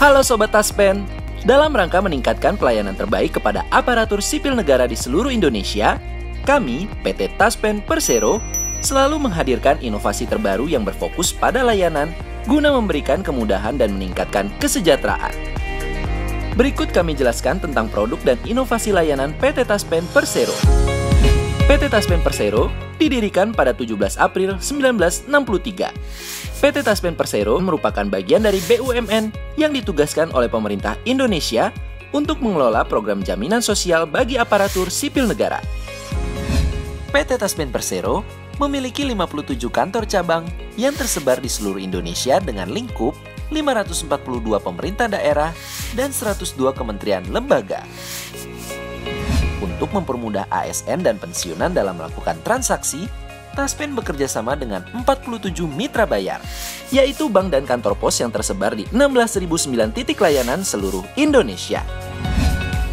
Halo Sobat Taspen, dalam rangka meningkatkan pelayanan terbaik kepada aparatur sipil negara di seluruh Indonesia, kami, PT Taspen Persero, selalu menghadirkan inovasi terbaru yang berfokus pada layanan guna memberikan kemudahan dan meningkatkan kesejahteraan. Berikut kami jelaskan tentang produk dan inovasi layanan PT Taspen Persero. PT Taspen Persero didirikan pada 17 April 1963. PT Taspen Persero merupakan bagian dari BUMN yang ditugaskan oleh pemerintah Indonesia untuk mengelola program jaminan sosial bagi aparatur sipil negara. PT Taspen Persero memiliki 57 kantor cabang yang tersebar di seluruh Indonesia dengan lingkup 542 pemerintah daerah dan 102 kementerian lembaga. Untuk mempermudah ASN dan pensiunan dalam melakukan transaksi, Taspen bekerja sama dengan 47 mitra bayar, yaitu bank dan kantor pos yang tersebar di 16.009 titik layanan seluruh Indonesia.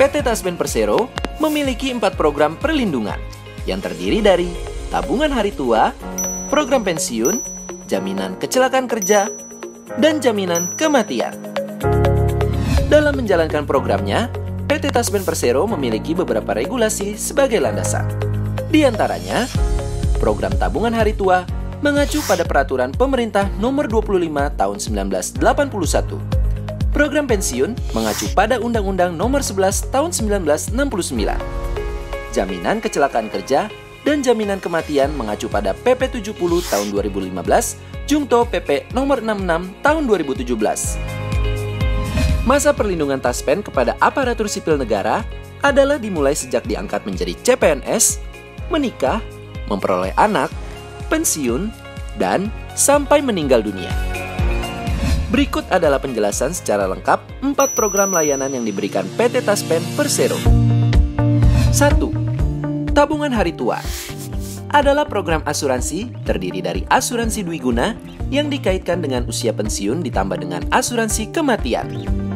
PT Taspen Persero memiliki empat program perlindungan yang terdiri dari tabungan hari tua, program pensiun, jaminan kecelakaan kerja, dan jaminan kematian. Dalam menjalankan programnya, PT Tasben Persero memiliki beberapa regulasi sebagai landasan. Di antaranya, program tabungan hari tua mengacu pada peraturan pemerintah nomor 25 tahun 1981. Program pensiun mengacu pada Undang-Undang nomor 11 tahun 1969. Jaminan kecelakaan kerja dan jaminan kematian mengacu pada PP 70 tahun 2015, Jungto PP nomor 66 tahun 2017. Masa perlindungan Taspen kepada aparatur sipil negara adalah dimulai sejak diangkat menjadi CPNS, menikah, memperoleh anak, pensiun, dan sampai meninggal dunia. Berikut adalah penjelasan secara lengkap empat program layanan yang diberikan PT Taspen Persero. 1 Tabungan Hari Tua adalah program asuransi terdiri dari asuransi Dwi Guna yang dikaitkan dengan usia pensiun ditambah dengan asuransi kematian.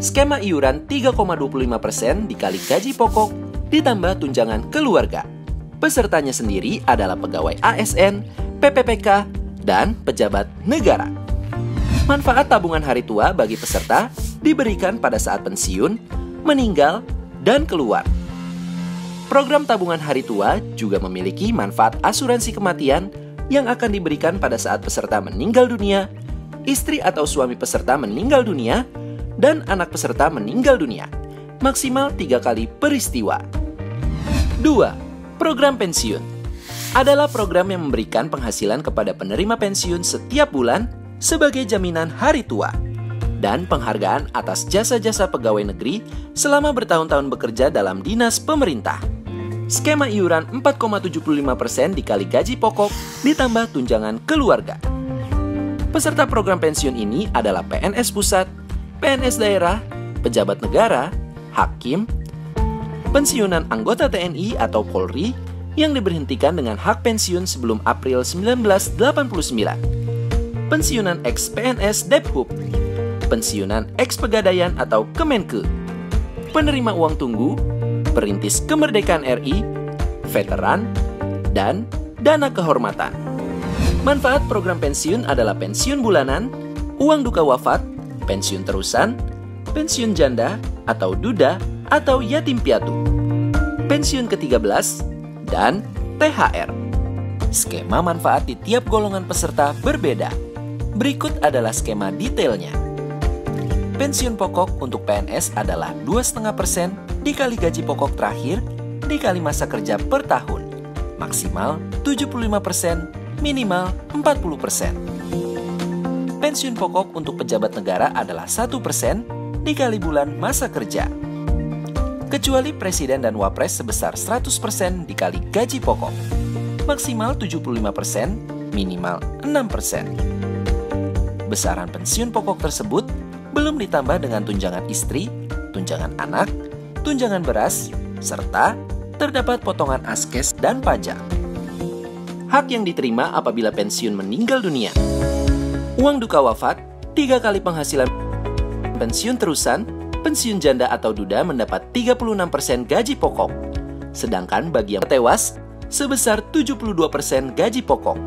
Skema iuran 3,25% dikali gaji pokok ditambah tunjangan keluarga. Pesertanya sendiri adalah pegawai ASN, PPPK, dan pejabat negara. Manfaat tabungan hari tua bagi peserta diberikan pada saat pensiun, meninggal, dan keluar Program tabungan hari tua juga memiliki manfaat asuransi kematian yang akan diberikan pada saat peserta meninggal dunia, istri atau suami peserta meninggal dunia, dan anak peserta meninggal dunia, maksimal tiga kali peristiwa. 2. Program pensiun adalah program yang memberikan penghasilan kepada penerima pensiun setiap bulan sebagai jaminan hari tua dan penghargaan atas jasa-jasa pegawai negeri selama bertahun-tahun bekerja dalam dinas pemerintah skema iuran 4,75% dikali gaji pokok ditambah tunjangan keluarga. Peserta program pensiun ini adalah PNS pusat, PNS daerah, pejabat negara, hakim, pensiunan anggota TNI atau Polri yang diberhentikan dengan hak pensiun sebelum April 1989, pensiunan ex-PNS Debhub, pensiunan ex-pegadaian atau Kemenke, penerima uang tunggu, perintis kemerdekaan RI, veteran, dan dana kehormatan. Manfaat program pensiun adalah pensiun bulanan, uang duka wafat, pensiun terusan, pensiun janda atau duda atau yatim piatu, pensiun ke-13, dan THR. Skema manfaat di tiap golongan peserta berbeda. Berikut adalah skema detailnya. Pensiun pokok untuk PNS adalah 2,5% dikali gaji pokok terakhir dikali masa kerja per tahun. Maksimal 75%, minimal 40%. Pensiun pokok untuk pejabat negara adalah 1% dikali bulan masa kerja. Kecuali presiden dan wapres sebesar 100% dikali gaji pokok. Maksimal 75%, minimal 6%. Besaran pensiun pokok tersebut belum ditambah dengan tunjangan istri, tunjangan anak, tunjangan beras, serta terdapat potongan askes dan pajak. Hak yang diterima apabila pensiun meninggal dunia. Uang duka wafat, tiga kali penghasilan pensiun terusan, pensiun janda atau duda mendapat 36% gaji pokok. Sedangkan bagi yang tewas, sebesar 72% gaji pokok.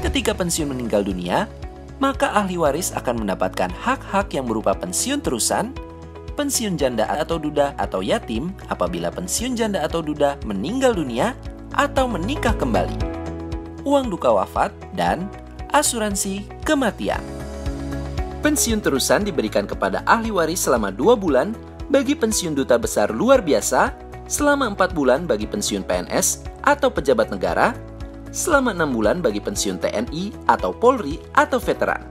Ketika pensiun meninggal dunia, maka ahli waris akan mendapatkan hak-hak yang berupa pensiun terusan, pensiun janda atau duda atau yatim apabila pensiun janda atau duda meninggal dunia atau menikah kembali, uang duka wafat, dan asuransi kematian. Pensiun terusan diberikan kepada ahli waris selama dua bulan bagi pensiun duta besar luar biasa, selama empat bulan bagi pensiun PNS atau pejabat negara, selama enam bulan bagi pensiun TNI atau Polri atau veteran,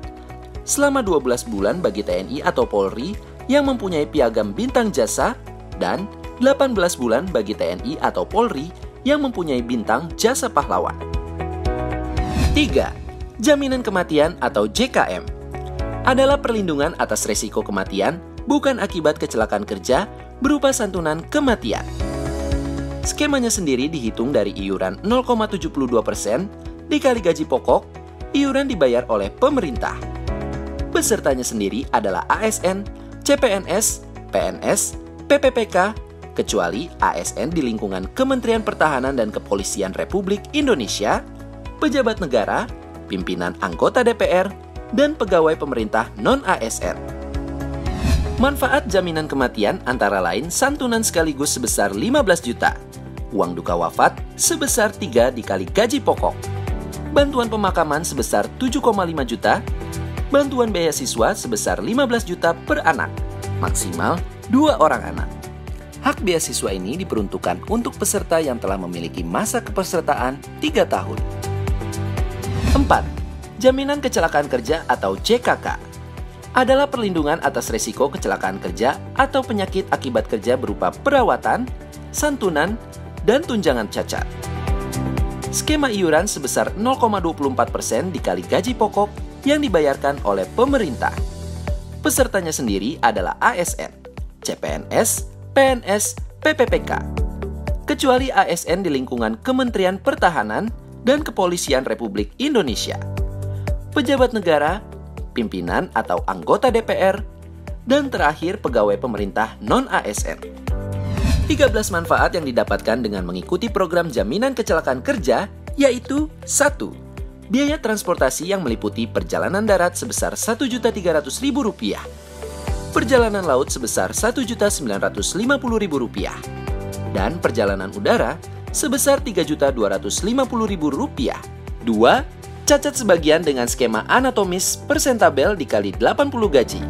selama 12 bulan bagi TNI atau Polri yang mempunyai piagam bintang jasa, dan 18 bulan bagi TNI atau Polri yang mempunyai bintang jasa pahlawan. 3. Jaminan kematian atau JKM adalah perlindungan atas resiko kematian bukan akibat kecelakaan kerja berupa santunan kematian. Skemanya sendiri dihitung dari iuran 0,72% dikali gaji pokok, iuran dibayar oleh pemerintah. Pesertanya sendiri adalah ASN, CPNS, PNS, PPPK, kecuali ASN di lingkungan Kementerian Pertahanan dan Kepolisian Republik Indonesia, pejabat negara, pimpinan anggota DPR, dan pegawai pemerintah non-ASN. Manfaat jaminan kematian antara lain santunan sekaligus sebesar 15 juta, uang duka wafat sebesar 3 dikali gaji pokok, bantuan pemakaman sebesar 7,5 juta, bantuan beasiswa sebesar 15 juta per anak, maksimal 2 orang anak. Hak beasiswa ini diperuntukkan untuk peserta yang telah memiliki masa kepesertaan 3 tahun. 4 Jaminan Kecelakaan Kerja atau JKK adalah perlindungan atas resiko kecelakaan kerja atau penyakit akibat kerja berupa perawatan, santunan, dan tunjangan cacat. Skema iuran sebesar 0,24% dikali gaji pokok yang dibayarkan oleh pemerintah. Pesertanya sendiri adalah ASN, CPNS, PNS, PPPK. Kecuali ASN di lingkungan Kementerian Pertahanan dan Kepolisian Republik Indonesia pejabat negara, pimpinan atau anggota DPR, dan terakhir pegawai pemerintah non-ASN. 13 manfaat yang didapatkan dengan mengikuti program jaminan kecelakaan kerja yaitu 1. Biaya transportasi yang meliputi perjalanan darat sebesar Rp1.300.000, perjalanan laut sebesar Rp1.950.000, dan perjalanan udara sebesar Rp3.250.000. 2 Cacat sebagian dengan skema anatomis persentabel dikali 80 gaji.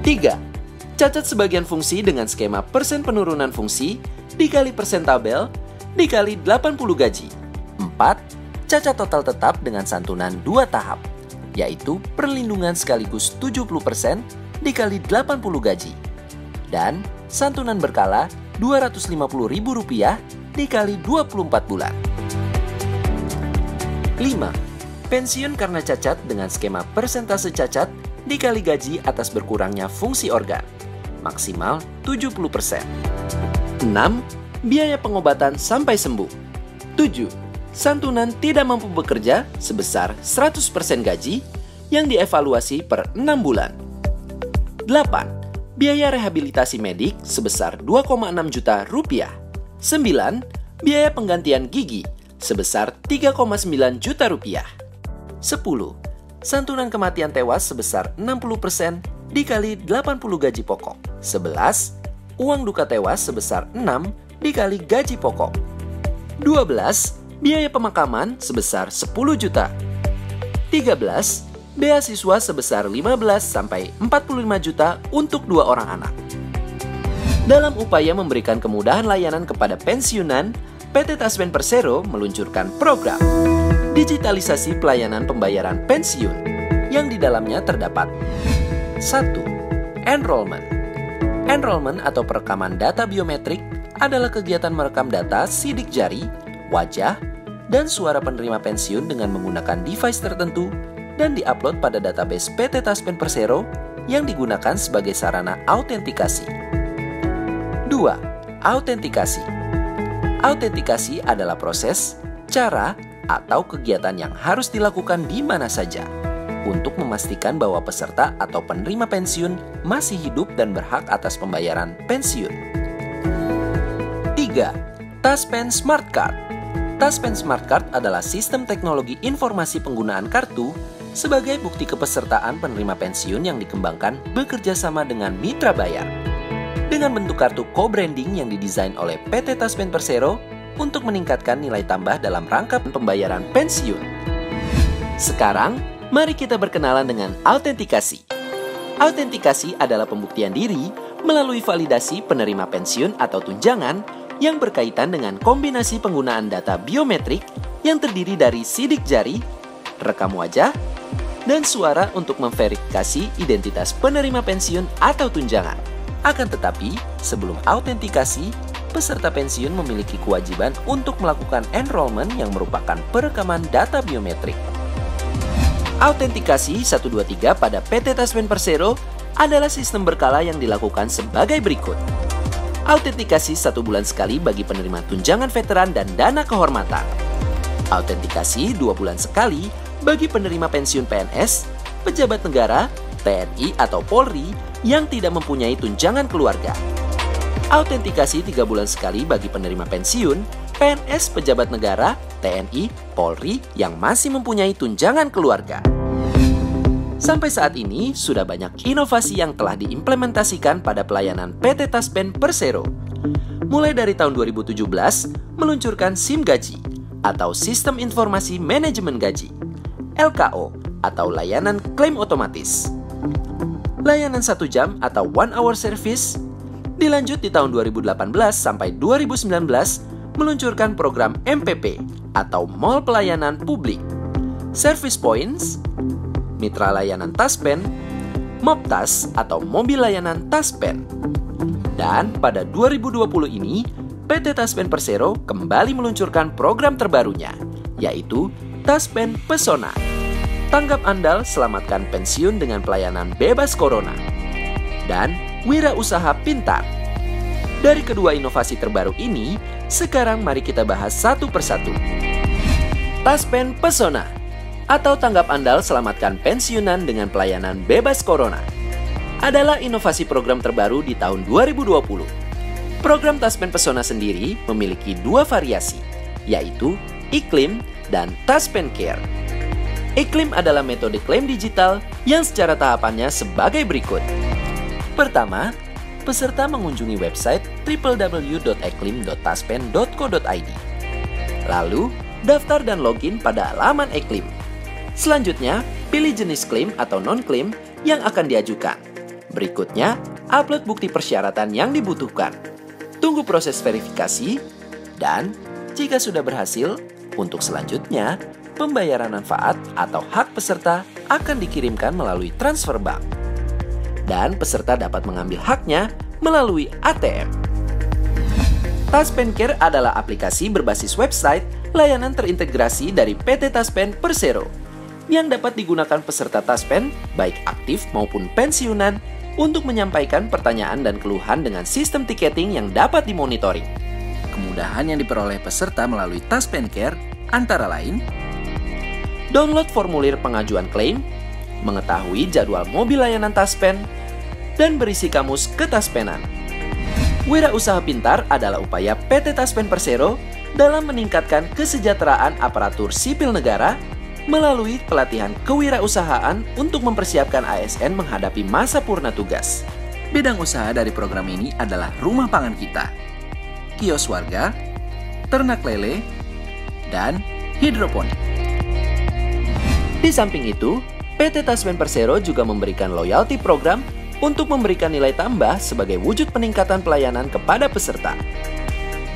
3. Cacat sebagian fungsi dengan skema persen penurunan fungsi dikali persentabel dikali 80 gaji. 4. Cacat total tetap dengan santunan 2 tahap, yaitu perlindungan sekaligus 70% dikali 80 gaji. Dan santunan berkala Rp250.000 dikali 24 bulan. 5 pensiun karena cacat dengan skema persentase cacat dikali gaji atas berkurangnya fungsi organ, maksimal 70%. 6. Biaya pengobatan sampai sembuh. 7. Santunan tidak mampu bekerja sebesar 100% gaji yang dievaluasi per 6 bulan. 8. Biaya rehabilitasi medik sebesar 2,6 juta rupiah. 9. Biaya penggantian gigi sebesar 3,9 juta rupiah. 10. Santunan kematian tewas sebesar 60% dikali 80 gaji pokok. 11. Uang duka tewas sebesar 6 dikali gaji pokok. 12. Biaya pemakaman sebesar 10 juta. 13. Beasiswa sebesar 15 sampai 45 juta untuk dua orang anak. Dalam upaya memberikan kemudahan layanan kepada pensiunan, PT Taspen Persero meluncurkan program digitalisasi pelayanan pembayaran pensiun yang di dalamnya terdapat 1. Enrollment Enrollment atau perekaman data biometrik adalah kegiatan merekam data sidik jari, wajah, dan suara penerima pensiun dengan menggunakan device tertentu dan diupload pada database PT Taspen Persero yang digunakan sebagai sarana autentikasi. 2. Autentikasi Autentikasi adalah proses, cara, atau kegiatan yang harus dilakukan di mana saja untuk memastikan bahwa peserta atau penerima pensiun masih hidup dan berhak atas pembayaran pensiun. 3. Taspen Smart Card Taspen Smart Card adalah sistem teknologi informasi penggunaan kartu sebagai bukti kepesertaan penerima pensiun yang dikembangkan bekerja sama dengan mitra bayar. Dengan bentuk kartu co-branding yang didesain oleh PT Taspen Persero untuk meningkatkan nilai tambah dalam rangka pembayaran pensiun. Sekarang, mari kita berkenalan dengan autentikasi. Autentikasi adalah pembuktian diri melalui validasi penerima pensiun atau tunjangan yang berkaitan dengan kombinasi penggunaan data biometrik yang terdiri dari sidik jari, rekam wajah, dan suara untuk memverifikasi identitas penerima pensiun atau tunjangan. Akan tetapi, sebelum autentikasi, peserta pensiun memiliki kewajiban untuk melakukan enrollment yang merupakan perekaman data biometrik. Autentikasi 123 pada PT Taspen Persero adalah sistem berkala yang dilakukan sebagai berikut. Autentikasi satu bulan sekali bagi penerima tunjangan veteran dan dana kehormatan. Autentikasi dua bulan sekali bagi penerima pensiun PNS, pejabat negara, TNI atau Polri yang tidak mempunyai tunjangan keluarga. Autentikasi tiga bulan sekali bagi penerima pensiun, PNS pejabat negara, TNI, Polri yang masih mempunyai tunjangan keluarga. Sampai saat ini, sudah banyak inovasi yang telah diimplementasikan pada pelayanan PT Taspen Persero. Mulai dari tahun 2017, meluncurkan SIM Gaji atau Sistem Informasi Manajemen Gaji LKO atau layanan klaim otomatis. Layanan satu jam atau one hour service dilanjut di tahun 2018 sampai 2019 meluncurkan program MPP atau Mall Pelayanan Publik, Service Points, Mitra Layanan Taspen, Moptas atau Mobil Layanan Taspen. Dan pada 2020 ini, PT Taspen Persero kembali meluncurkan program terbarunya, yaitu Taspen Pesona. Tanggap andal selamatkan pensiun dengan pelayanan bebas corona. Dan Wira Usaha Pintar. Dari kedua inovasi terbaru ini, sekarang mari kita bahas satu persatu. Taspen Pesona atau tanggap andal selamatkan pensiunan dengan pelayanan bebas corona adalah inovasi program terbaru di tahun 2020. Program Taspen Pesona sendiri memiliki dua variasi, yaitu iklim dan Taspen Care. Iklim adalah metode klaim digital yang secara tahapannya sebagai berikut. Pertama, peserta mengunjungi website www.eklim.taspen.co.id. Lalu, daftar dan login pada halaman Eklim. Selanjutnya, pilih jenis klaim atau non-klaim yang akan diajukan. Berikutnya, upload bukti persyaratan yang dibutuhkan. Tunggu proses verifikasi, dan jika sudah berhasil, untuk selanjutnya, pembayaran manfaat atau hak peserta akan dikirimkan melalui transfer bank. Dan peserta dapat mengambil haknya melalui ATM. Taspen Care adalah aplikasi berbasis website layanan terintegrasi dari PT Taspen Persero yang dapat digunakan peserta Taspen, baik aktif maupun pensiunan, untuk menyampaikan pertanyaan dan keluhan dengan sistem tiketing yang dapat dimonitoring. Kemudahan yang diperoleh peserta melalui Taspen Care antara lain download formulir pengajuan klaim, mengetahui jadwal mobil layanan Taspen, dan berisi kamus ketaspenan. Wira Usaha Pintar adalah upaya PT Taspen Persero dalam meningkatkan kesejahteraan aparatur sipil negara melalui pelatihan kewirausahaan untuk mempersiapkan ASN menghadapi masa purna tugas. Bidang usaha dari program ini adalah rumah pangan kita, kios warga, ternak lele, dan hidroponik. Di samping itu, PT Taspen Persero juga memberikan loyalty program untuk memberikan nilai tambah sebagai wujud peningkatan pelayanan kepada peserta.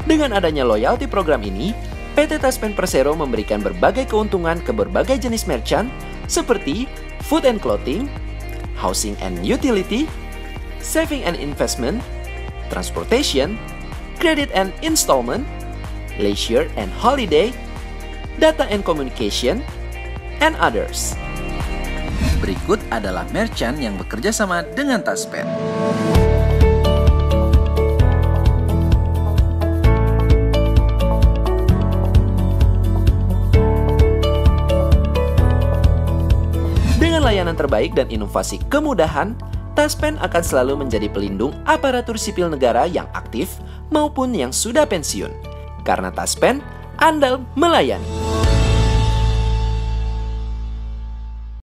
Dengan adanya loyalty program ini, PT Taspen Persero memberikan berbagai keuntungan ke berbagai jenis merchant seperti food and clothing, housing and utility, saving and investment, transportation, credit and installment, leisure and holiday, data and communication, and others. Berikut adalah merchant yang bekerja sama dengan Taspen. Dengan layanan terbaik dan inovasi kemudahan, Taspen akan selalu menjadi pelindung aparatur sipil negara yang aktif maupun yang sudah pensiun. Karena Taspen andal melayani.